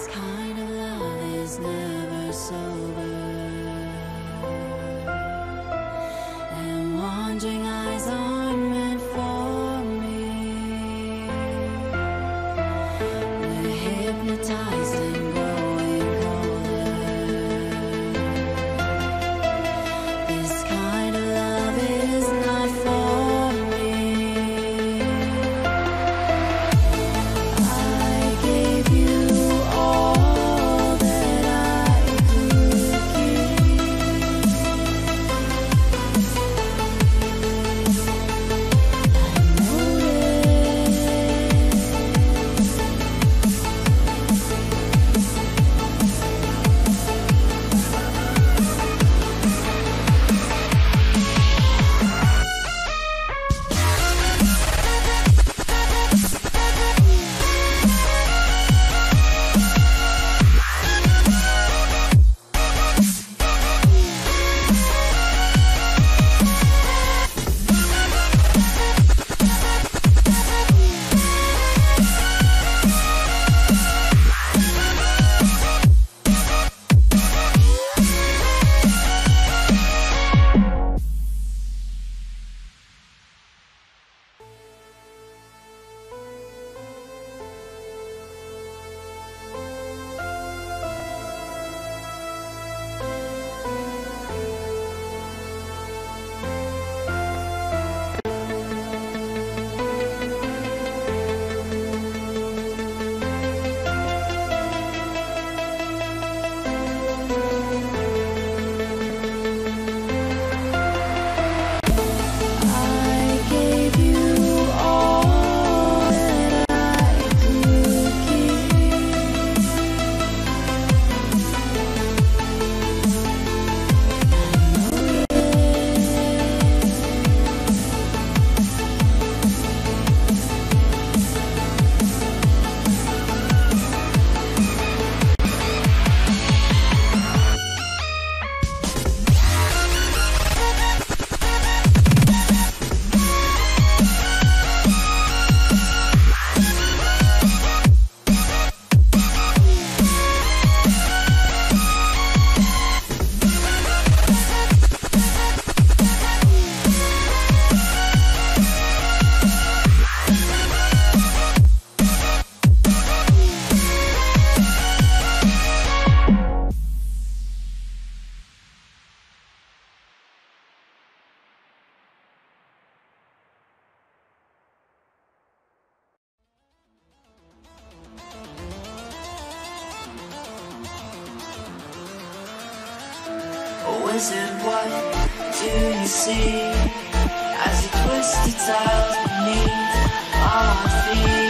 This kind of love is never so and what do you see? As you twist the tiles beneath our feet